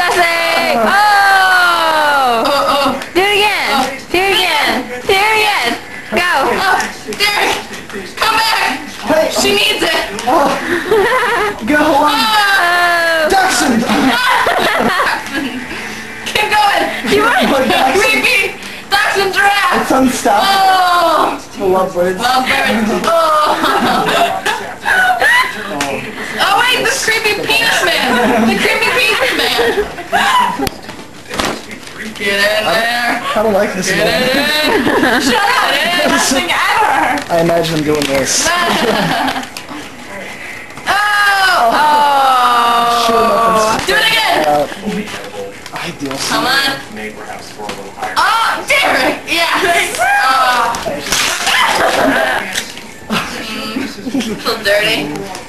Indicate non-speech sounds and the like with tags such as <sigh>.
Sassy! Uh-huh. Oh! Oh, oh. Do it again! Do it again! Do it again! Go! Oh, Derick! Come back! Hey, She needs it! go on. Oh! Dachshund! <laughs> Keep going! You want Creepy! Ducks and giraffes! It's unstoppable. Oh! I love birds. Love birds. Oh! <laughs> Oh wait, the creepy penis man! The creepy penis man! Get in there! I don't like this Get man. in! Shut up! Best <laughs> thing ever! I imagine him doing this. <laughs> Oh! Shoot him Do it again! Uh, ideal. Come on! May perhaps score a little higher. Oh, Derick! Yes! Oh. <laughs> Mm, so dirty.